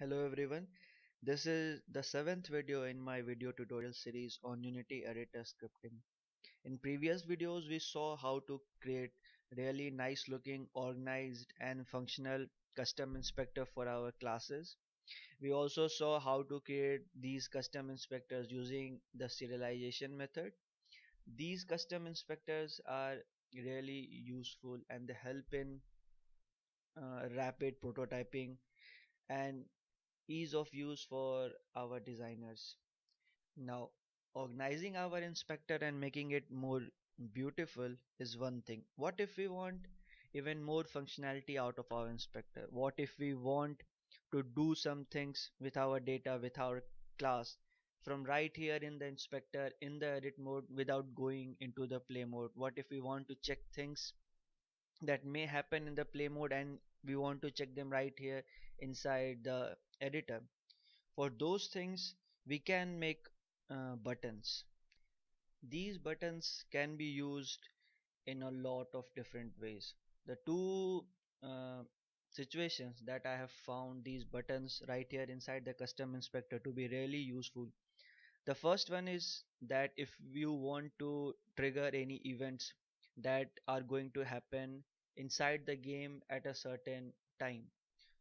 Hello everyone, this is the seventh video in my video tutorial series on Unity editor scripting. In previous videos we saw how to create really nice looking organized and functional custom inspector for our classes. We also saw how to create these custom inspectors using the serialization method. These custom inspectors are really useful and they help in uh, rapid prototyping and ease of use for our designers. Now, organizing our inspector and making it more beautiful is one thing. What if we want even more functionality out of our inspector? What if we want to do some things with our data, with our class from right here in the inspector in the edit mode without going into the play mode? What if we want to check things that may happen in the play mode and we want to check them right here inside the editor. For those things we can make uh, buttons. These buttons can be used in a lot of different ways. The two uh, situations that I have found these buttons right here inside the custom inspector to be really useful. The first one is that if you want to trigger any events that are going to happen inside the game at a certain time.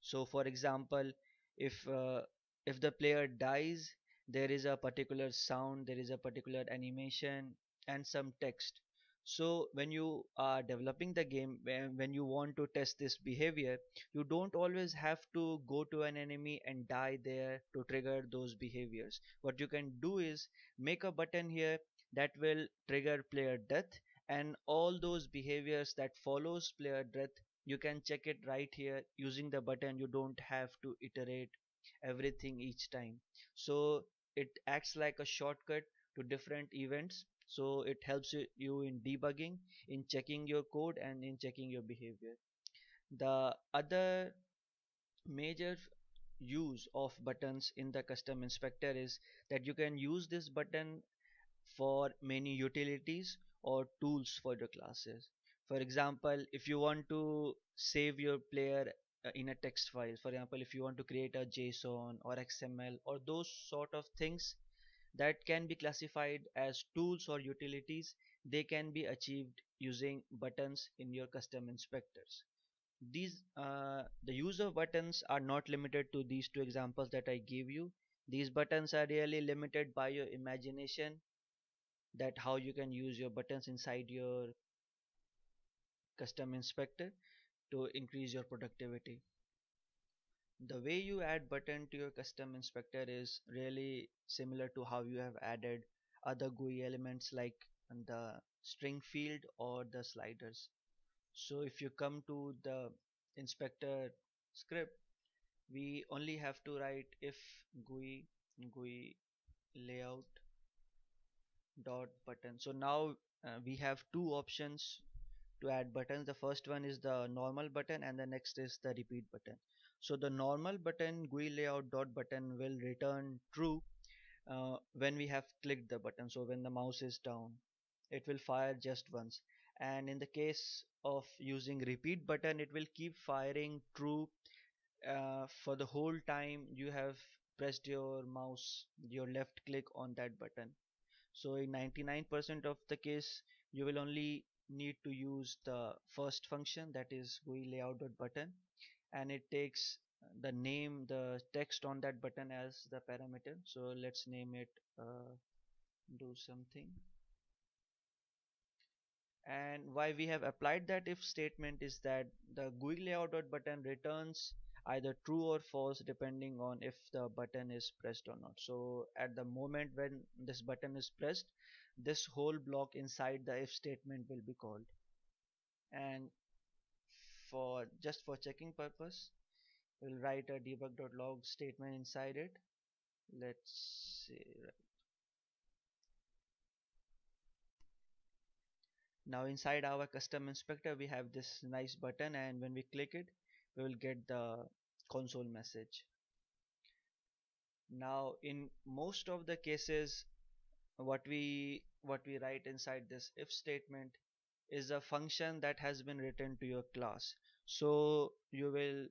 So for example if uh, if the player dies there is a particular sound there is a particular animation and some text. So when you are developing the game when, when you want to test this behavior you don't always have to go to an enemy and die there to trigger those behaviors. What you can do is make a button here that will trigger player death and all those behaviors that follows player death you can check it right here using the button. You don't have to iterate everything each time. So it acts like a shortcut to different events. So it helps you in debugging in checking your code and in checking your behavior. The other major use of buttons in the custom inspector is that you can use this button for many utilities or tools for your classes. For example if you want to save your player uh, in a text file for example if you want to create a json or xml or those sort of things that can be classified as tools or utilities they can be achieved using buttons in your custom inspectors. These uh, the use of buttons are not limited to these two examples that i gave you. These buttons are really limited by your imagination that how you can use your buttons inside your custom inspector to increase your productivity. The way you add button to your custom inspector is really similar to how you have added other GUI elements like the string field or the sliders. So if you come to the inspector script we only have to write if GUI GUI layout dot button. So now uh, we have two options to add buttons. The first one is the normal button and the next is the repeat button. So the normal button GUI layout dot button will return true uh, when we have clicked the button. So when the mouse is down it will fire just once. And in the case of using repeat button it will keep firing true uh, for the whole time you have pressed your mouse your left click on that button so in 99% of the case you will only need to use the first function that is GUI layout button. And it takes the name the text on that button as the parameter. So let's name it uh, do something. And why we have applied that if statement is that the GUI layout button returns either true or false depending on if the button is pressed or not. So at the moment when this button is pressed this whole block inside the if statement will be called. And for just for checking purpose we'll write a debug.log statement inside it. Let's see right. Now inside our custom inspector we have this nice button and when we click it we will get the console message. Now in most of the cases what we what we write inside this if statement is a function that has been written to your class. So you will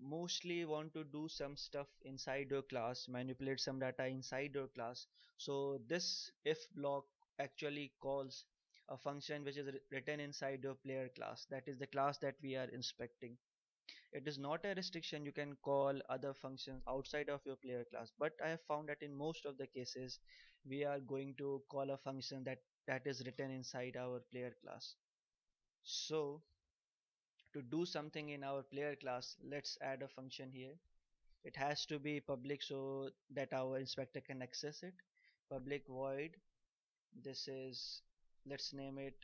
mostly want to do some stuff inside your class manipulate some data inside your class. So this if block actually calls a function which is written inside your player class. That is the class that we are inspecting it is not a restriction you can call other functions outside of your player class but i have found that in most of the cases we are going to call a function that that is written inside our player class. So to do something in our player class let's add a function here. It has to be public so that our inspector can access it. Public void this is let's name it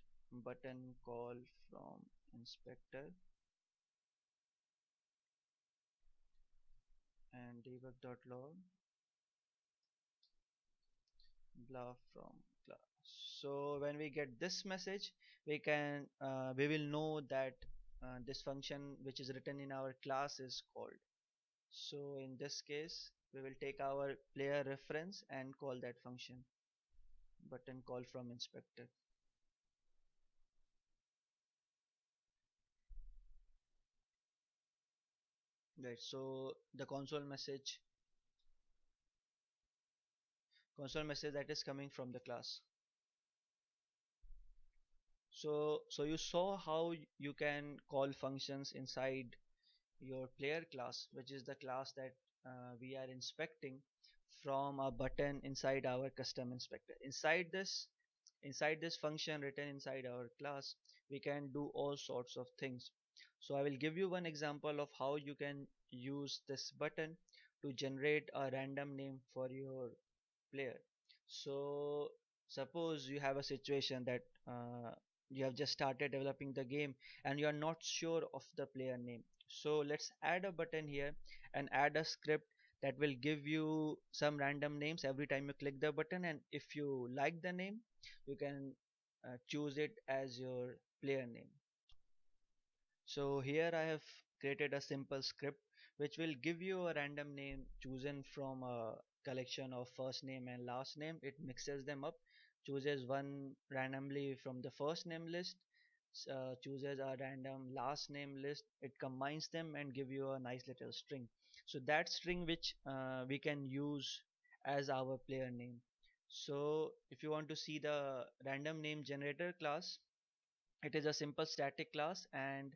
button call from inspector and debug.log blah from class. So when we get this message we can uh, we will know that uh, this function which is written in our class is called. So in this case we will take our player reference and call that function. Button call from inspector right so the console message console message that is coming from the class. So so you saw how you can call functions inside your player class which is the class that uh, we are inspecting from a button inside our custom inspector. Inside this inside this function written inside our class we can do all sorts of things so I will give you one example of how you can use this button to generate a random name for your player. So suppose you have a situation that uh, you have just started developing the game and you are not sure of the player name. So let's add a button here and add a script that will give you some random names every time you click the button. And if you like the name you can uh, choose it as your player name so here I have created a simple script which will give you a random name chosen from a collection of first name and last name. It mixes them up chooses one randomly from the first name list uh, chooses a random last name list. It combines them and give you a nice little string. So that string which uh, we can use as our player name. So if you want to see the random name generator class it is a simple static class and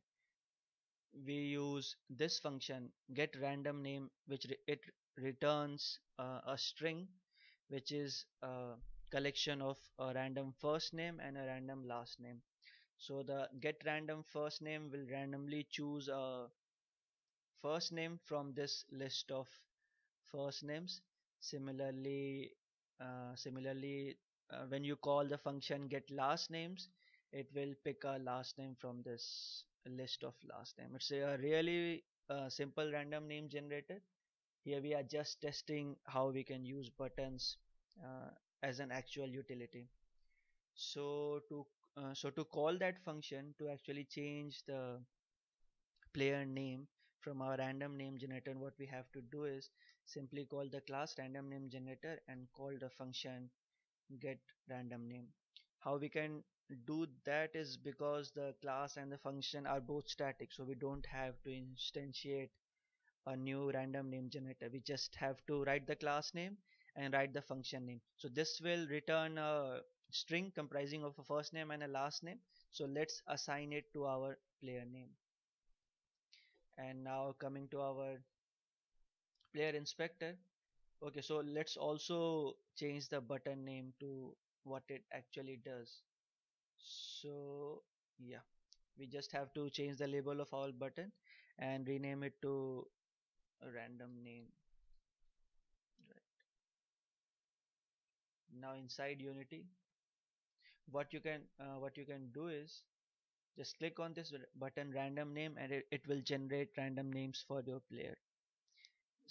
we use this function get random name which re it returns uh, a string which is a collection of a random first name and a random last name. So the get random first name will randomly choose a first name from this list of first names. Similarly uh, similarly uh, when you call the function get last names it will pick a last name from this list of last name it's a really uh, simple random name generator. Here we are just testing how we can use buttons uh, as an actual utility. So to uh, so to call that function to actually change the player name from our random name generator what we have to do is simply call the class random name generator and call the function get random name. How we can do that is because the class and the function are both static. So we don't have to instantiate a new random name generator. We just have to write the class name and write the function name. So this will return a string comprising of a first name and a last name. So let's assign it to our player name. And now coming to our player inspector. Okay so let's also change the button name to what it actually does so yeah. We just have to change the label of our button and rename it to a random name. Right. Now inside unity what you can uh, what you can do is just click on this button random name and it, it will generate random names for your player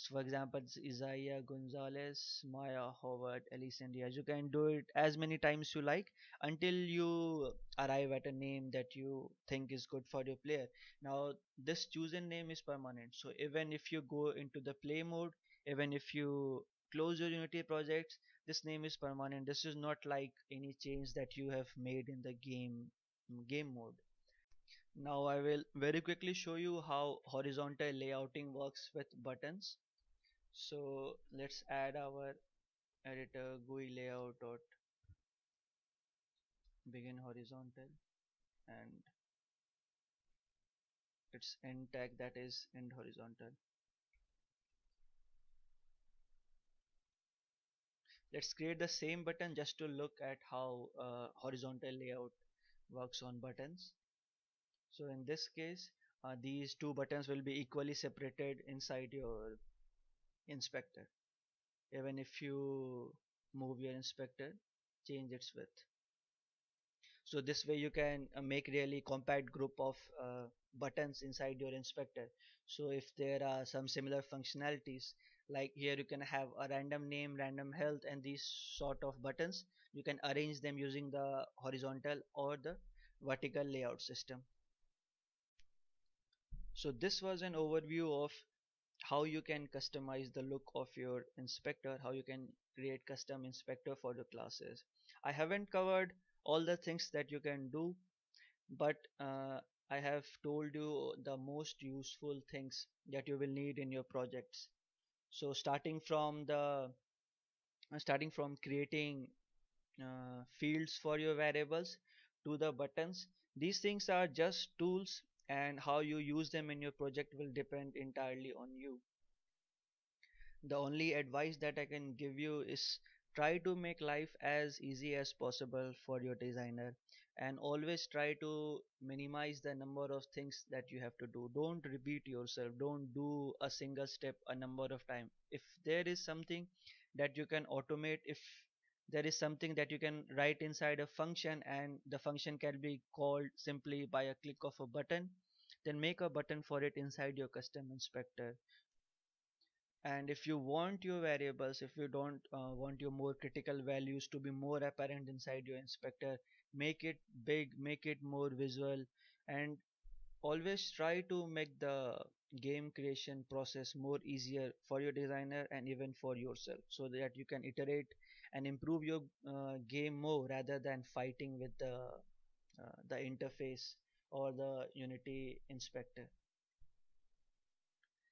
for example Isaiah Gonzalez Maya Howard Diaz you can do it as many times you like until you arrive at a name that you think is good for your player. Now this chosen name is permanent. So even if you go into the play mode even if you close your unity projects this name is permanent. This is not like any change that you have made in the game game mode Now I will very quickly show you how horizontal layouting works with buttons. So let's add our editor GUI layout dot begin horizontal and its end tag that is end horizontal. Let's create the same button just to look at how uh, horizontal layout works on buttons. So in this case, uh, these two buttons will be equally separated inside your inspector. Even if you move your inspector, change its width. So this way you can uh, make really compact group of uh, buttons inside your inspector. So if there are some similar functionalities, like here you can have a random name, random health, and these sort of buttons, you can arrange them using the horizontal or the vertical layout system. So this was an overview of how you can customize the look of your inspector, how you can create custom inspector for your classes. I haven't covered all the things that you can do, but uh, I have told you the most useful things that you will need in your projects. So starting from the uh, starting from creating uh, fields for your variables to the buttons these things are just tools and how you use them in your project will depend entirely on you. The only advice that I can give you is try to make life as easy as possible for your designer and always try to minimize the number of things that you have to do. Don't repeat yourself. Don't do a single step a number of times if there is something that you can automate if there is something that you can write inside a function and the function can be called simply by a click of a button. Then make a button for it inside your custom inspector. And if you want your variables if you don't uh, want your more critical values to be more apparent inside your inspector make it big make it more visual and always try to make the game creation process more easier for your designer and even for yourself so that you can iterate and improve your uh, game more rather than fighting with the uh, the interface or the unity inspector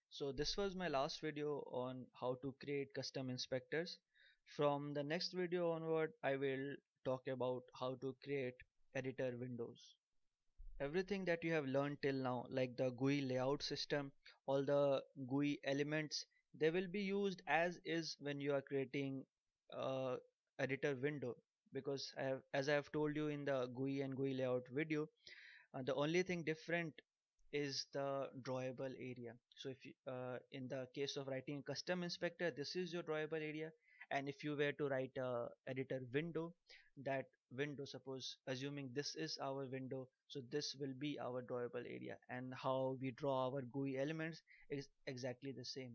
so this was my last video on how to create custom inspectors. From the next video onward, I will talk about how to create editor windows. Everything that you have learned till now, like the GUI layout system, all the GUI elements, they will be used as is when you are creating a editor window because I have, as I have told you in the GUI and GUI layout video, uh, the only thing different is the drawable area. So if you, uh, in the case of writing a custom inspector this is your drawable area. And if you were to write a editor window that window suppose assuming this is our window so this will be our drawable area. And how we draw our GUI elements is exactly the same